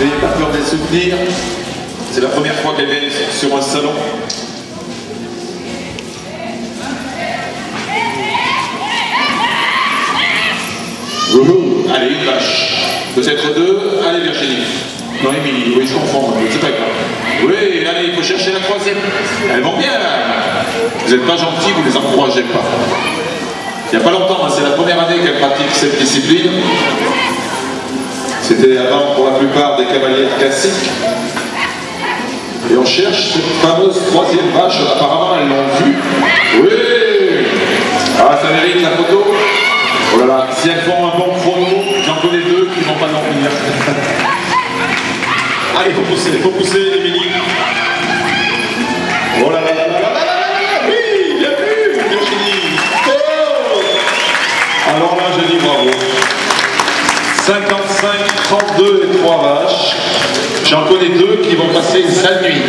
n'ayez pas peur des souvenirs. C'est la première fois qu'elles viennent sur un salon. Wouhou. Allez, une vache. Peut-être deux. Allez, Virginie. Non, Émilie, oui, je confonds, c'est pas grave. Oui, allez, il faut chercher la troisième. Elles vont bien, là. Vous n'êtes pas gentils, vous les encouragez pas. Il n'y a pas longtemps, hein, c'est la première année qu'elles pratiquent cette discipline. C'était avant pour la plupart des cavaliers classiques. Et on cherche cette fameuse troisième vache, apparemment elles l'ont vue. Oui Ah ça mérite la photo Oh là là, si elles font un bon chrono, j'en connais deux qui ne vont pas dormir. Allez, faut pousser, faut pousser les mini. Oh là là là là là là Oui, bien vu, Virginie oh Alors là, je dis bravo. 55 32 et 3 vaches. J'en connais deux qui vont passer une sale nuit.